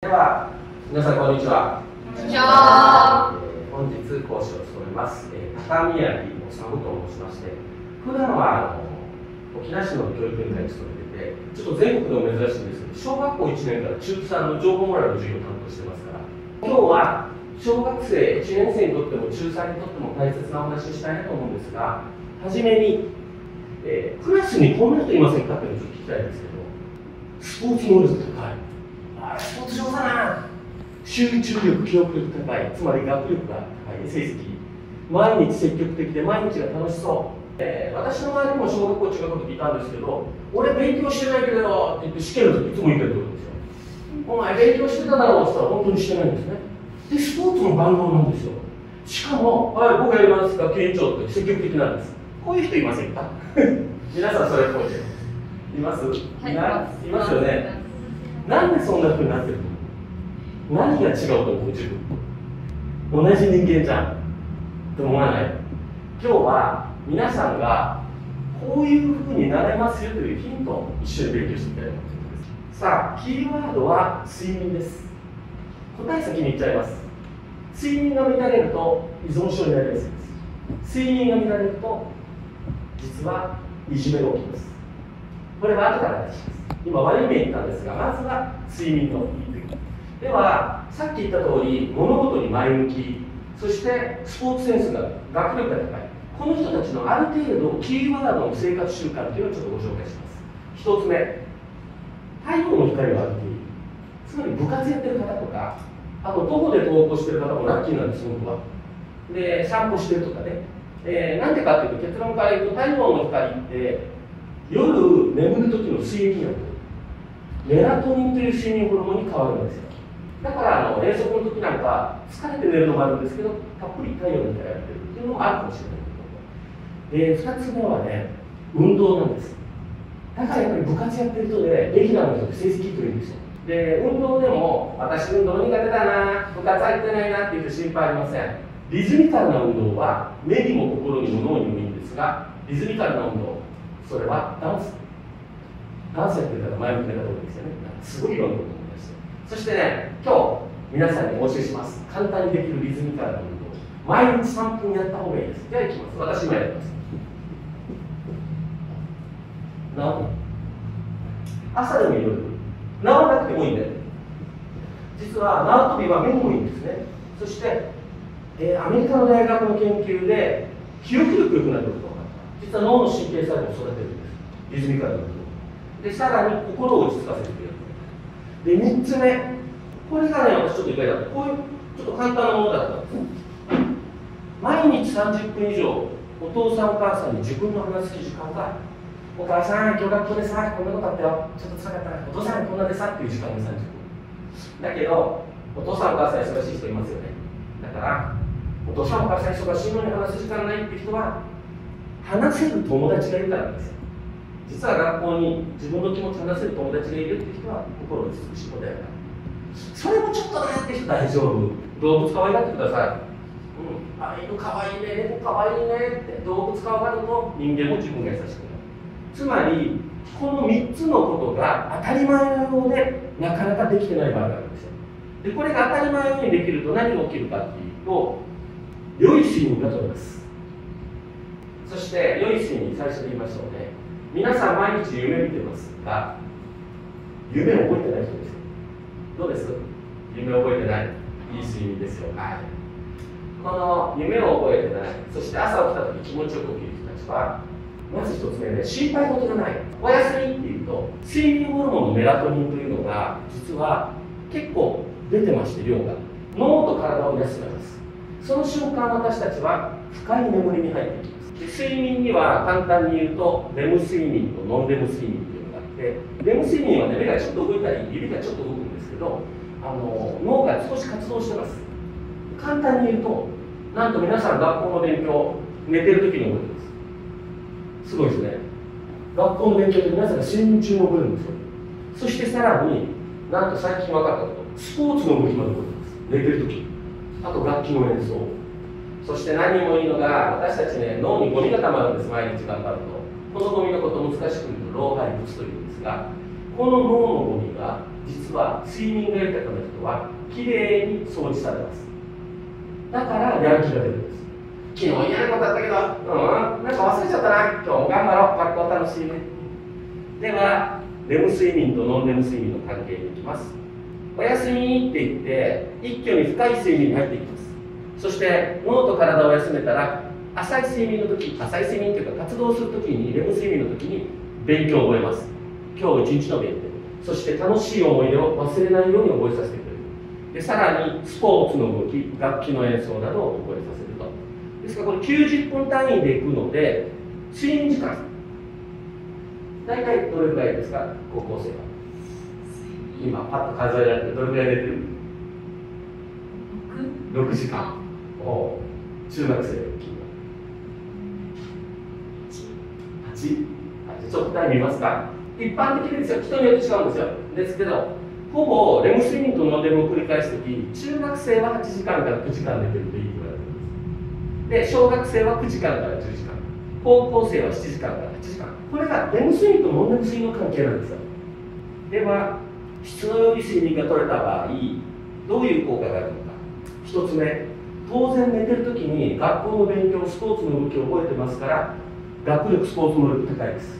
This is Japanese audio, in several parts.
では皆さんこんにちは。こんにちは。えー本日講師を務めます、えー高宮城治と申しまして普段はあの沖縄市の教育委員会に勤めててちょっと全国でも珍しいんですけど小学校1年から中3の情報モラルの授業を担当してますから今日は小学生1年生にとっても中3にとっても大切なお話をしたいなと思うんですが初めに、えークラスにこんな人いませんかっていうのをちょっと聞きたいんですけどスポーツ能力高いスポーツ上手だな集中力記憶力高い。つまり学力が高い成績。毎日積極的で毎日が楽しそう、えー私の周りにも小学校中学校の時いたんですけど俺勉強してないけどよって言って試験の時いつも言ってるってことですよ。お前勉強してただろうって言ったら本当にしてないんですね。でスポーツの番号なんですよ。しかも「はい僕やりますか県庁」って積極的なんです。こういう人いませんか？皆さんそれっぽいでいます、はいない？ます。よねなんでそんな風になってるの？何が違うと思う？自分。同じ人間じゃん。と思わない？今日は皆さんがこういう風になれますよというヒントを一緒に勉強していきたいと思います。さあキーワードは睡眠です。答え先に言っちゃいます。睡眠が乱れると依存症になりやすいです。睡眠が乱れると実はいじめが起きます。これは後から話します。今悪い面言ったんですがまずは睡眠のいい点ではさっき言った通り物事に前向き。そしてスポーツセンスが学力が高いこの人たちのある程度キーワードの生活習慣というのをちょっとご紹介します。一つ目。太陽の光が浴びているつまり部活やってる方とかあと徒歩で登校してる方もラッキーなんです本当は。で散歩してるとかね、えーなんでかっていうと結論から言うと太陽の光って夜眠る時の睡眠薬。メラトニンという睡眠ホルモンに変わるんですよ。だからあの遠足の時なんか疲れて寝るのもあるんですけどたっぷり太陽の光がやってるっていうのもあるかもしれないで2つ目はね運動なんです。だからやっぱり部活やってる人でレギュラーの人って成績いいといいんですよ。で運動でも私運動苦手だな部活入ってないなっていう人心配ありません。リズミカルな運動は目にも心にも脳にもいいんですがリズミカルな運動それはダンス。ダンスやってる方前向きな方多いですよね。すごいいろんなこと思いますそしてね今日皆さんにお教えします。簡単にできるリズミカルな運動。毎日3分やった方がいいです。じゃあいきます。私今やります。縄跳び朝でも夜でもいい縄なくてもいいんだよ。実は縄跳びは目にもいいんですね。そして、えーアメリカの大学の研究で記憶力良くなること。実は脳の神経細胞を育てるんです。リズミカルな運動でさらに心を落ち着かせてくれる。で3つ目。これがね私ちょっと意外だった。こういうちょっと簡単なものだったんです。毎日30分以上お父さんお母さんに自分の話す時間がお母さん今日学校でさこんなことあったよ。ちょっと辛かったな。お父さんこんなでさっていう時間で30分。だけどお父さんお母さん忙しい人いますよね。だからお父さんお母さん忙しいのに話す時間ないって人は話せる友達がいるからですよ。実は学校に自分の気持ち話せる友達がいるって人は心を落ち着く仕事やからそれもちょっとなって人大丈夫。動物可愛がってください。うん、あ犬かわいいね。猫かわいいねって。動物可愛がると人間も自分が優しくなる。つまりこの3つのことが当たり前のようでなかなかできてない場合があるんですよ。でこれが当たり前のようにできると何が起きるかっていうと良い睡眠が取れます。そして良い睡眠最初で言いましょうね皆さん毎日夢見てますが夢を覚えてない人ですどうです？夢を覚えてない？いい睡眠ですよ。はい。この夢を覚えてないそして朝起きた時気持ちよく起きる人たちはまず一つ目ね心配事がない。お休みっていうと睡眠ホルモンのメラトニンというのが実は結構出てまして量が。脳と体を休めます。その瞬間私たちは深い眠りに入っていきます。睡眠には簡単に言うとレム睡眠とノンレム睡眠っていうのがあってレム睡眠はね目がちょっと動いたり指がちょっと動くんですけどあの脳が少し活動してます。簡単に言うとなんと皆さん学校の勉強寝てる時に覚えてます。すごいですね。学校の勉強って皆さんが睡眠中に覚えるんですよ。そしてさらになんと最近分かったことスポーツの動きまで覚えてます。寝てる時。あと楽器の演奏。そして何もいいのが私たちね脳にゴミがたまるんです毎日頑張るとこのゴミのことを難しく言うと老廃物というんですがこの脳のゴミが実は睡眠が豊かな人はきれいに掃除されます。だからやる気が出るんです。昨日嫌なことあったけど。うん。なんか忘れちゃったな。今日も頑張ろう。学校楽しいね。ではレム睡眠とノンレム睡眠の関係にいきます。おやすみって言って一挙に深い睡眠に入っていきますそして脳と体を休めたら浅い睡眠の時浅い睡眠というか活動する時にレム睡眠の時に勉強を覚えます。今日一日の勉強。そして楽しい思い出を忘れないように覚えさせてくれる。でさらにスポーツの動き楽器の演奏などを覚えさせると。ですからこれ90分単位でいくので睡眠時間。大体どれぐらいですか？高校生は。今パッと数えられてどれぐらい寝てる？6時間。お中学生の時は8 8じゃちょっと答え見ますか。一般的ですよ。人によって違うんですよ。ですけどほぼレム睡眠とノンレムを繰り返す時中学生は8時間から9時間寝てるといいと言われてるんです。で小学生は9時間から10時間。高校生は7時間から8時間。これがレム睡眠とノンレム睡眠の関係なんですよ。では質の良い睡眠が取れた場合どういう効果があるのか。1つ目。当然寝てる時に学校の勉強スポーツの動きを覚えてますから学力スポーツ能力高いです。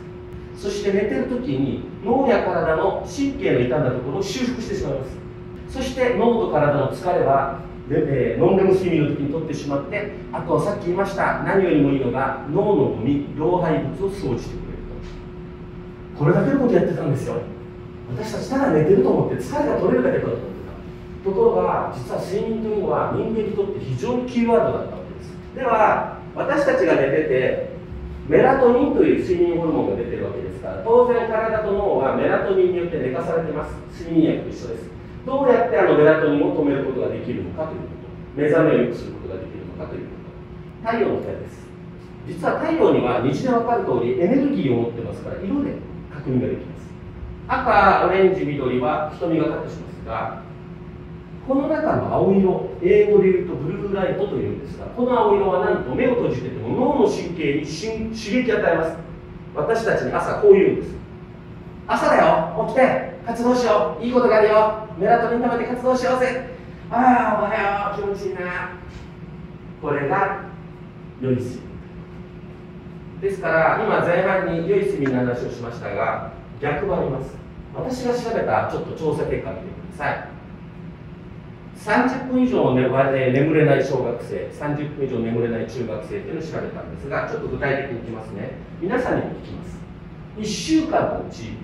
そして寝てる時に脳や体の神経の傷んだところを修復してしまいます。そして脳と体の疲れはで、えー、ノンレム睡眠の時に取ってしまってあとはさっき言いました何よりもいいのが脳のゴミ老廃物を掃除してくれると。これだけのことやってたんですよ。私たちただ寝てると思って疲れが取れるだけだとところが実は睡眠というのは人間にとって非常にキーワードだったわけです。では私たちが寝ててメラトニンという睡眠ホルモンが出てるわけですから当然体と脳はメラトニンによって寝かされてます。睡眠薬と一緒です。どうやってあのメラトニンを止めることができるのかということ。目覚めを良くすることができるのかということ。太陽の光です。実は太陽には虹で分かる通りエネルギーを持ってますから色で確認ができます。赤オレンジ緑は瞳がカットしますがこの中の青色英語で言うとブルーライトというんですがこの青色はなんと目を閉じてても脳の神経に刺激を与えます。私たちに朝こう言うんです。朝だよ。起きて活動しよう。いいことがあるよ。メラトニン食べて活動しようぜ。ああおはよう。気持ちいいな。これが良い睡眠。ですから今前半に良い睡眠の話をしましたが逆もあります。私が調べたちょっと調査結果見てください。30分以上、ね、眠れない小学生30分以上眠れない中学生というのを調べたんですがちょっと具体的にいきますね。皆さんにも聞きます。1週間のうち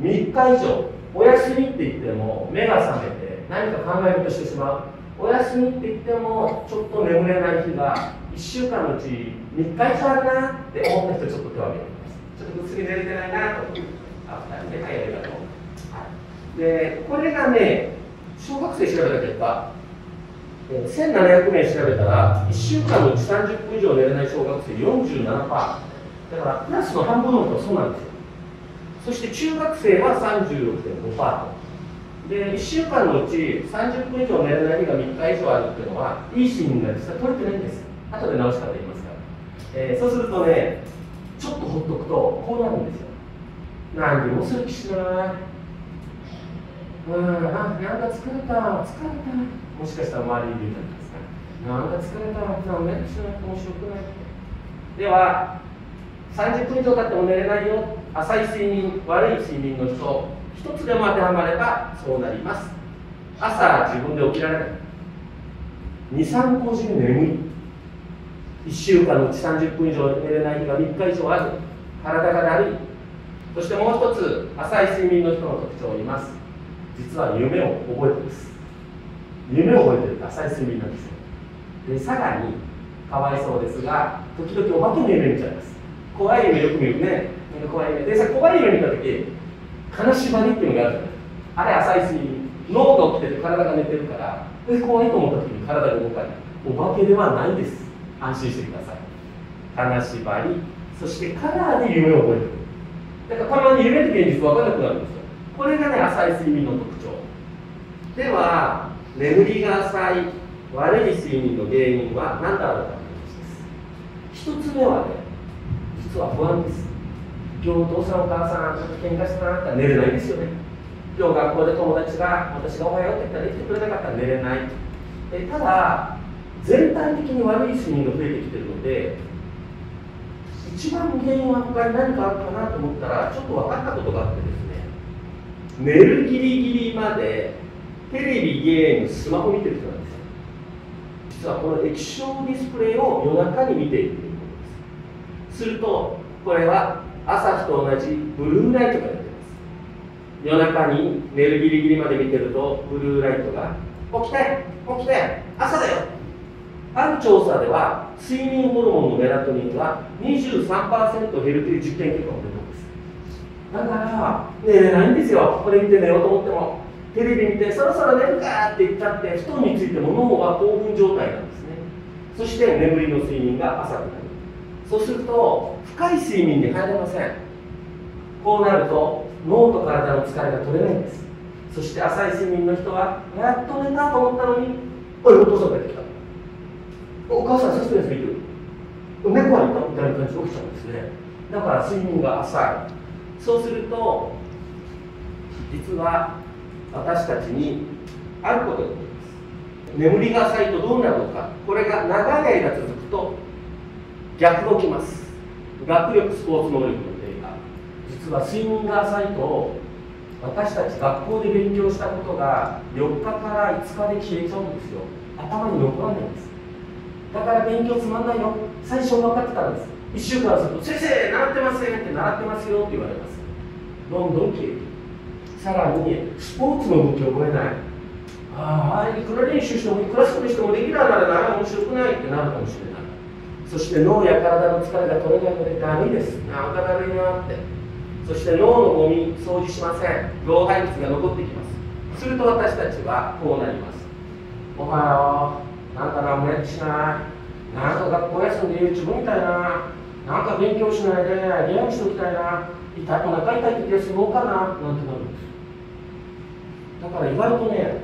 3日以上お休みって言っても目が覚めて何か考え事してしまう。お休みって言ってもちょっと眠れない日が1週間のうち3日以上あるなって思った人ちょっと手を挙げてます。ちょっとぐっすり寝れてないなとあ2人ではいありがとう。でこれがね小学生調べた結果、え1700名調べたら、1週間のうち30分以上寝れない小学生47%、だからプラスの半分のことはそうなんですよ。そして中学生は36.5%で、1週間のうち30分以上寝れない日が3日以上あるっていうのは、いい睡眠が実は取れてないんです。後で直し方言いますから。えー、そうするとね、ちょっとほっとくと、こうなるんですよ。何もする気しない。うん、あ、なんか疲れた、疲れた。もしかしたら周りにいるじゃないですか。なんか疲れた、なんかしなくて面白くない。では、30分以上経っても寝れないよ、浅い睡眠、悪い睡眠の人、一つでも当てはまればそうなります。朝、自分で起きられない。2、3個中眠い。1週間のうち30分以上寝れない日が3日以上ある。体がだるい。そしてもう一つ、浅い睡眠の人の特徴を言います。実は夢を覚えてます。夢を覚えてる浅い睡眠なんですよ。でさらにかわいそうですが時々お化けの夢見ちゃいます。怖い夢よく見るね。怖い夢。でさ怖い夢見た時金縛りっていうのがあるじゃないあれ浅い睡眠脳が起きてて体が寝てるからで怖いと思った時に体が動かない。お化けではないです。安心してください。金縛りそしてカラーで夢を覚えてる。だからたまに夢と現実分からなくなるんですこれがね浅い睡眠の特徴。では眠りが浅い悪い睡眠の原因は何だろうかという話です一つ目はね実は不安です。今日お父さんお母さんちょっと喧嘩したなったら寝れないですよね。今日学校で友達が私がおはようって言ったら言ってくれなかったら寝れない。えただ全体的に悪い睡眠が増えてきてるので一番原因は他に何かあるかなと思ったらちょっと分かったことがあってです寝るギリギリまでテレビゲームスマホ見てる人なんですよ。実はこの液晶ディスプレイを夜中に見ているということです。するとこれは朝日と同じブルーライトが出てます。夜中に寝るギリギリまで見てるとブルーライトが起きて起きて朝だよ。ある調査では睡眠ホルモンのメラトニンが23%減るという実験結果も出てます。だから寝れないんですよ。これ見て寝ようと思っても。テレビ見てそろそろ寝るかって言っちゃって布団についても脳は興奮状態なんですね。そして眠りの睡眠が浅くなる。そうすると深い睡眠に入れません。こうなると脳と体の疲れが取れないんです。そして浅い睡眠の人はやっと寝たと思ったのにおいお父さんが出てきた。お母さんサスペンス見てる猫は行ったみたいな感じで起きちゃうんですね。だから睡眠が浅い。そうすると実は私たちにあることが起きます。眠りが浅いとどうなるのか。これが長い間続くと逆が起きます。学力スポーツ能力の低下。実は睡眠が浅いと私たち学校で勉強したことが4日から5日で消えちゃうんですよ。頭に残らないんです。だから勉強つまんないよ最初分かってたんです。1週間すると「先生習ってません」って習ってますよって言われます。どんどん消えていく。さらにスポーツの動きを覚えない。ああいくら練習してもいくらスクにしてもレギュラーならな面白くないってなるかもしれない。そして脳や体の疲れが取れないのでダメです。なんかだるいなって。そして脳のゴミ掃除しません。老廃物が残ってきます。すると私たちはこうなります。おはようなんか何もやってしない。なんか学校休んで YouTube みたいな。なんか勉強しないでゲームしておきたいな。痛いお腹痛い時はすごうかななんてなるんですだから意外とね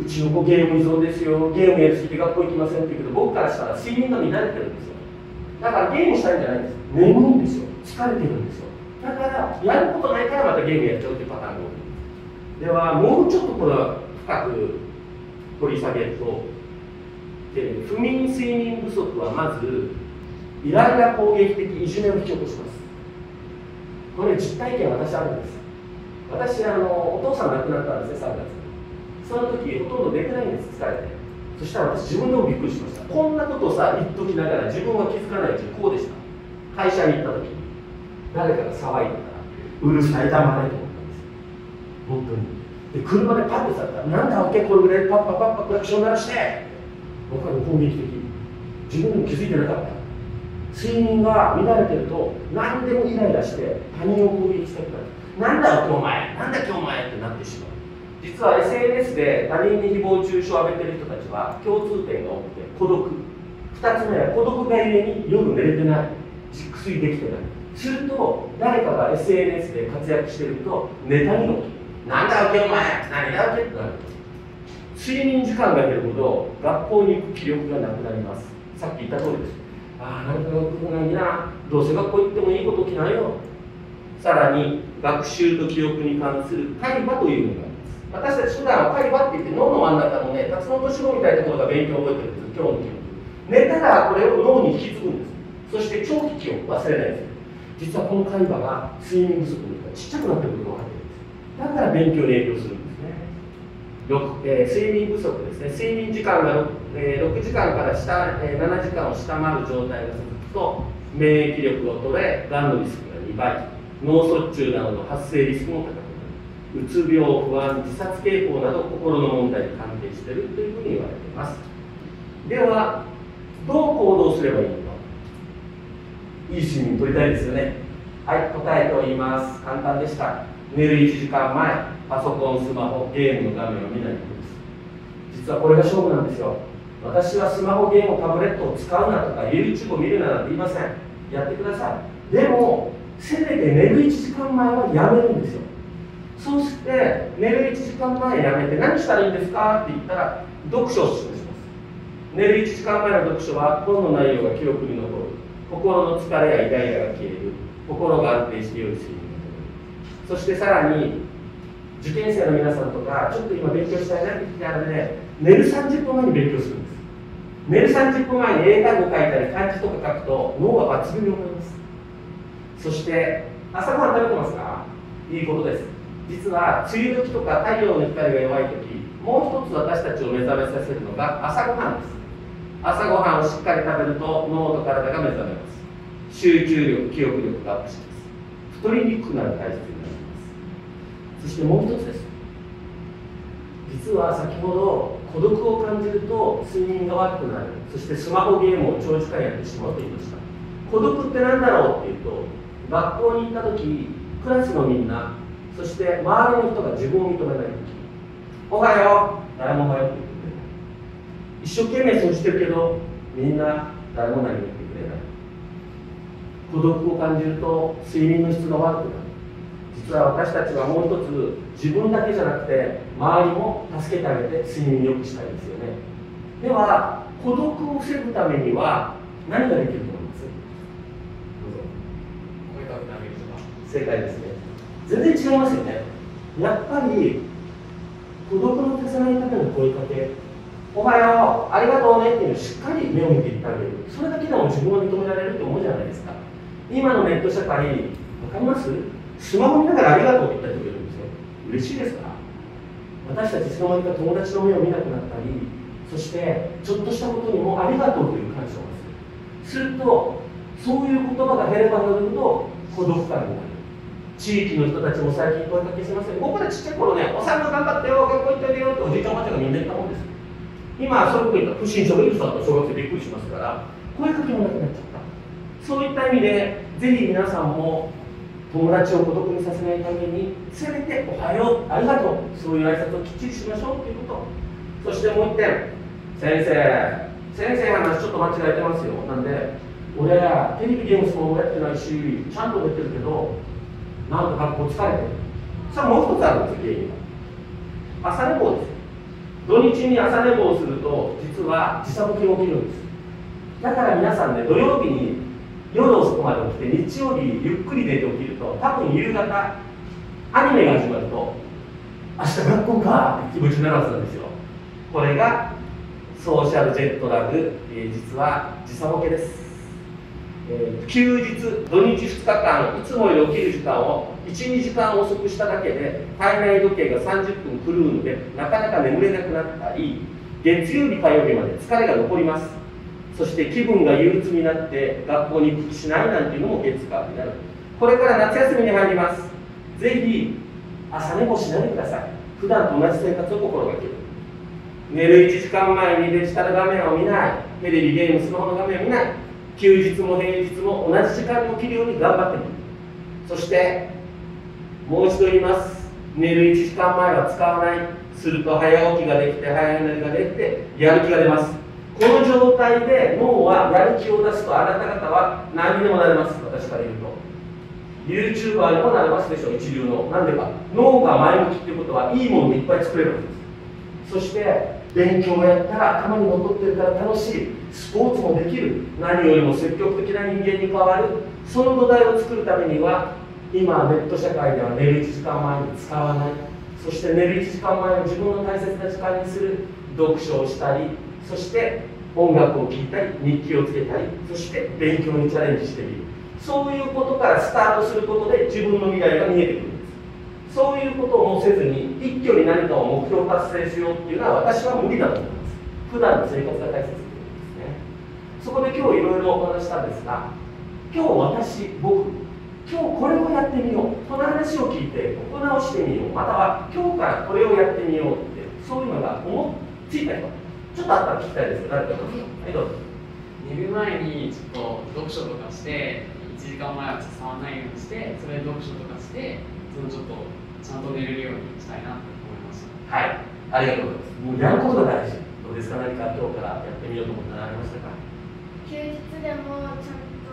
うちの子ゲーム依存ですよ。ゲームやりすぎて学校行きませんって言うけど僕からしたら睡眠が乱れてるんですよ。だからゲームしたいんじゃないんです。眠いんですよ。疲れてるんですよ。だからやることないからまたゲームやっちゃうっていうパターンが多い。ではもうちょっとこれは深く掘り下げるとで不眠睡眠不足はまずイライラ攻撃的いじめを引き起こします。これ実体験私あるんです。私あのお父さん亡くなったんですね3月。その時ほとんど寝てないんです疲れてそしたら私自分でもびっくりしました。こんなことをさ言っときながら自分は気づかないうちにこうでした。会社に行った時に。誰かが騒いでたらうるさい黙れと思ったんです。よ本当に。で車でパッてされたらなんだオッケーこれぐらいパッパパッパクラクション鳴らして。僕は攻撃的自分も気づいてなかった。睡眠が乱れてると何でもイライラして他人を攻撃したくなる。なんだよ今日前なんだ今日前ってなってしまう。実は SNS で他人に誹謗中傷を浴びてる人たちは共通点が多くて孤独。2つ目は孤独がゆえに夜寝れてない。熟睡できてない。すると誰かが SNS で活躍してるとネタに起きる。なんだわけお前何だわけってなる。睡眠時間が減るほど学校に行く気力がなくなります。さっき言った通りです。ああなんか学校がいいなどうせ学校行ってもいいこと起きないよ。さらに学習と記憶に関する海馬というのがあります。私たち普段は海馬って言って脳の真ん中のね辰野年子みたいなところが勉強を覚えてるんです今日の記憶寝たらこれを脳に引き継ぐんです。そして長期記憶忘れないんです実はこの海馬が睡眠不足によってちっちゃくなってくることが分かってるんです。だから勉強に影響するんですね。えー、睡眠不足ですね。睡眠時間が 6,、えー、6時間から下、えー、7時間を下回る状態が続くと免疫力が衰えがんのリスクが2倍脳卒中などの発生リスクも高くなる。うつ病不安自殺傾向など心の問題に関係しているというふうに言われています。ではどう行動すればいいのか。いい睡眠取りたいですよね。はい答えております。簡単でした。寝る1時間前。パソコンスマホゲームの画面を見ないことです。実はこれが勝負なんですよ。私はスマホゲームタブレットを使うなとか YouTube を見るななんて言いません。やってください。でもせめて寝る1時間前はやめるんですよ。そして寝る1時間前やめて何したらいいんですかって言ったら読書をお勧めします。寝る1時間前の読書は本の内容が記憶に残る。心の疲れやイライラが消える。心が安定して良い睡眠が取れる。そしてさらに受験生の皆さんとかちょっと今勉強したいなって言ってあるので寝る30分前に勉強するんです。寝る30分前に英単語書いたり漢字とか書くと脳が抜群に思います。そして朝ごはん食べてますか？いいことです。実は梅雨時とか太陽の光が弱い時もう一つ私たちを目覚めさせるのが朝ごはんです。朝ごはんをしっかり食べると脳と体が目覚めます。集中力記憶力がアップします。太りにくくなる体質そしてもう一つです。実は先ほど孤独を感じると睡眠が悪くなる。そしてスマホゲームを長時間やってしまうと言いました。孤独って何だろうっていうと学校に行った時クラスのみんなそして周りの人が自分を認めない時。おはよう誰もおはようって言ってくれない。一生懸命そうしてるけどみんな誰も何も言ってくれない。孤独を感じると睡眠の質が悪くなる。実は私たちはもう一つ自分だけじゃなくて周りも助けてあげて睡眠を良くしたいですよね。では孤独を防ぐためには何ができると思います？正解ですね。全然違いますよね。やっぱり孤独の消さないための声かけおはようありがとうねっていうのをしっかり目を見ていってあげる。それだけでも自分を認められると思うじゃないですか。今のネット社会わかります？スマホ見ながらありがとうって言った人がいるんですよ嬉しいですか私たちいつの間にか友達の目を見なくなったりそしてちょっとしたことにもありがとうという感謝をするするとそういう言葉が減れば減るほど孤独感になる地域の人たちも最近声かけしませんここでちっちゃい頃ねお産が頑張ってよ学校行ってあげようっておじいちゃんおばあちゃんがみんな言ったもんです今そういうこと言った不審者がいる人だったら小学生びっくりしますから声かけもなくなっちゃったそういった意味でぜひ皆さんも友達を孤独にさせないためにせめて「おはよう」「ありがとう」そういう挨拶をきっちりしましょうということそしてもう一点先生先生の話ちょっと間違えてますよ。なんで俺テレビゲームそのやってないしちゃんと出てるけどなんか学校疲れてるさあもう一つあるんです原因は朝寝坊です土日に朝寝坊すると実は時差ボケが起きるんです。だから皆さんね土曜日に夜遅くまで起きて日曜日ゆっくり寝て起きると多分夕方アニメが始まると明日学校かって気持ちになるはずなんですよ。これがソーシャルジェットラグ、えー実は時差ボケです、えー休日土日2日間いつもより起きる時間を12時間遅くしただけで体内時計が30分狂うのでなかなか眠れなくなったり月曜日火曜日まで疲れが残ります。そして気分が憂鬱になって学校に行くしないなんていうのも月火になる。これから夏休みに入ります。ぜひ朝寝坊しないでください。普段と同じ生活を心がける。寝る1時間前にデジタル画面を見ない。テレビゲームスマホの画面を見ない。休日も平日も同じ時間に起きるように頑張ってみる。そしてもう一度言います。寝る1時間前は使わない。すると早起きができて早寝ができてやる気が出ます。この状態で脳はやる気を出すとあなた方は何にでもなれます。私から言うと。YouTuber にもなれますでしょう。一流の。なんでか。脳が前向きっていうことはいいものをいっぱい作れるわけです。そして勉強をやったら頭に残ってるから楽しいスポーツもできる。何よりも積極的な人間に変わる。その土台を作るためには今ネット社会では寝る1時間前に使わない。そして寝る1時間前を自分の大切な時間にする。読書をしたりそして音楽を聴いたり日記をつけたりそして勉強にチャレンジしてみる。そういうことからスタートすることで自分の未来が見えてくるんです。そういうことをもせずに一挙に何かを目標達成しようっていうのは私は無理だと思います。普段の生活が大切ってことですね。そこで今日いろいろお話したんですが今日私僕今日これをやってみよう。この話を聞いてここ直してみよう。または今日からこれをやってみようってそういうのが思いついた人。ちょっとあったら聞きたいです。誰かどうぞ。はいどうぞ寝る前にちょっと読書とかして1時間前は触らないようにしてそれで読書とかしてそのちょっとちゃんと寝れるようにしたいなと思いましたはい。ありがとうございます。もうやることが大事。どうですか？何か今日からやってみようと思った。らありましたか？休日でもちゃんと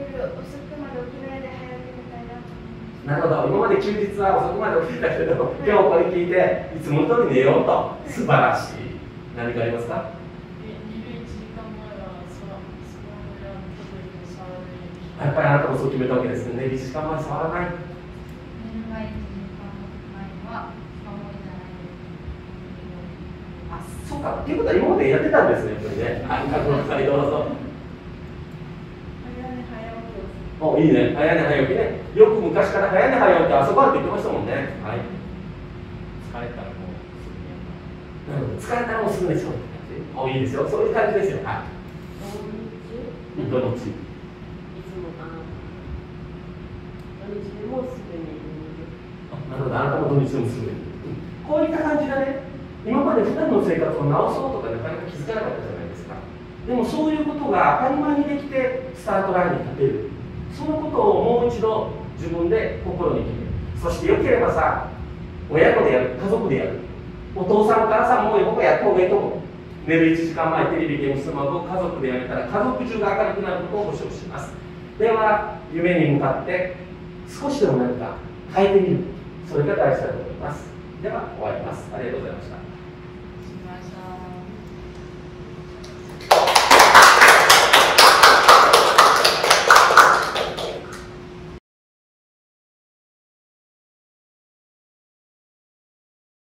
夜遅くまで起きないで早く寝たいなと思います。なるほど。今まで休日は遅くまで起きてたけど今日これ聞いていつもの通り寝ようと。素晴らしい何かありますか？やっぱりあなたもそう決めたわけですね。寝る1時間前触らない。寝る前1時間前はは守りじゃないあそうかっていうことは今までやってたんですねやっぱりねはい角野さんどうぞおいいね早寝早起きねよく昔から早寝早起き遊ばうって言ってましたもんねはい疲れた疲れたらもうすぐ寝ちゃうって感じ。おいいですよ。そういう感じですよ。はい。土日土日いつもあの土日でもすぐに。なるほど。あなたも土日でもすぐに。こういった感じでね。今まで普段の生活を直そうとかなかなか気づかなかったじゃないですか。でもそういうことが当たり前にできてスタートラインに立てる。そのことをもう一度自分で心に決める。そしてよければさ親子でやる。家族でやるお父さんお母さんも僕はやった方がいいと思う寝る1時間前テレビゲームスマホを家族でやめたら家族中が明るくなることを保証します。では夢に向かって少しでも何か変えてみる。それが大事だと思います。では終わります。ありがとうございました。